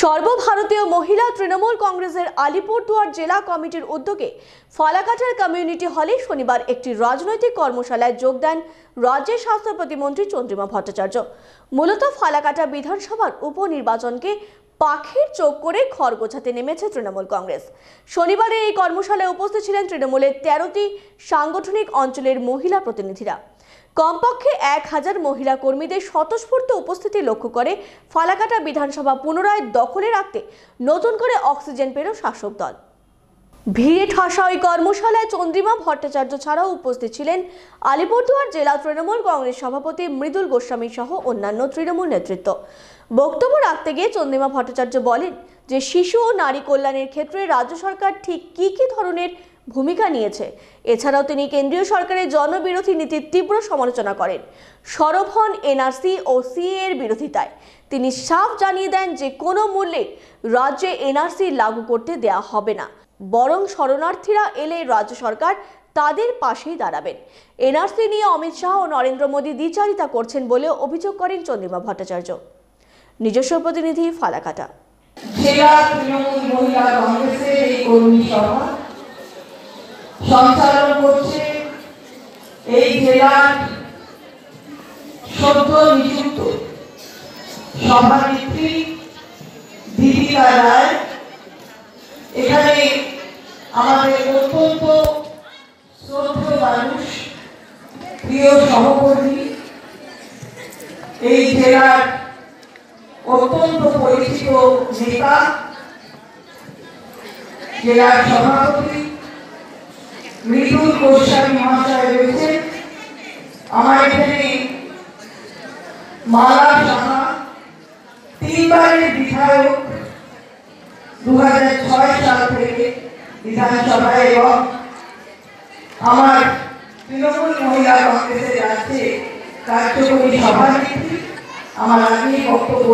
সর্বভারতীয় মহিলা তৃণমূল কংগ্রেসের আলিপুরদুয়ার জেলা কমিটির উদ্যোগে ফালাকাটার কমিউনিটি হলে শনিবার একটি রাজনৈতিক কর্মশালায় যোগ দেন রাজ্যের স্বাস্থ্য প্রতিমন্ত্রী চন্দ্রিমা ভট্টাচার্য। মূলত ফালাকাটা বিধানসভার উপনির্বাচনকে পাখির চোখ করে খড় গোছাতে নেমেছে তৃণমূল কংগ্রেস। শনিবারে এই কর্মশালায় উপস্থিত ছিলেন তৃণমূলের তেরোটি সাংগঠনিক অঞ্চলের মহিলা প্রতিনিধিরা। কমপক্ষে এক হাজার মহিলা কর্মীদের স্বতঃস্ফূর্ত উপস্থিতি লক্ষ্য করে ফালাকাটা বিধানসভা পুনরায় দখলে রাখতে নতুন করে অক্সিজেন পেল শাসক দল। ভিড়ে ঠাসা ওই কর্মশালায় চন্দ্রিমা ভট্টাচার্য ছাড়াও উপস্থিত ছিলেন আলিপুরদুয়ার জেলা তৃণমূল কংগ্রেস সভাপতি মৃদুল গোস্বামী সহ অন্যান্য তৃণমূল নেতৃত্ব। বক্তব্য রাখতে গিয়ে চন্দ্রিমা ভট্টাচার্য বলেন যে, শিশু ও নারী কল্যাণের ক্ষেত্রে রাজ্য সরকার ঠিক কী কী ধরনের ভূমিকা নিয়েছে। এছাড়াও তিনি কেন্দ্রীয় সরকারের জনবিরোধী নীতির তীব্র সমালোচনা করেন। সরব হন এনআরসি ও সিএ এর বিরোধিতায় তিনি সাফ জানিয়ে দেন যে, কোনো মূল্যে রাজ্যে এনআরসি লাগু করতে দেয়া হবে না। বরং শরণার্থীরা এলে রাজ্য সরকার তাদের পাশেই দাঁড়াবেন। এনআরসি নিয়ে অমিত শাহ ও নরেন্দ্র মোদী দ্বিচারিতা করছেন বলেও অভিযোগ করেন চন্দ্রিমা ভট্টাচার্য। নিজস্ব প্রতিনিধি ফালাকাটা। সঞ্চালন করছে এই জেলার সদ্য নিযুক্ত সভানেত্রী এখানে আমাদের অত্যন্ত শ্রদ্ধেয় মানুষ, প্রিয় সহকর্মী, এই জেলার অত্যন্ত পরিচিত নেতা, জেলার সভাপতি, মৃদুল গোস্বামী মহাশয় রয়েছেন। আমার এখানে মালা সাহা তিনবারের বিধায়ক দু হাজার ছয় সাল বিধানসভায় এবং আমার তৃণমূল মহিলা কংগ্রেসের রাজ্যে কার্যকরী সভানেত্রী আমার আগেই বক্তব্য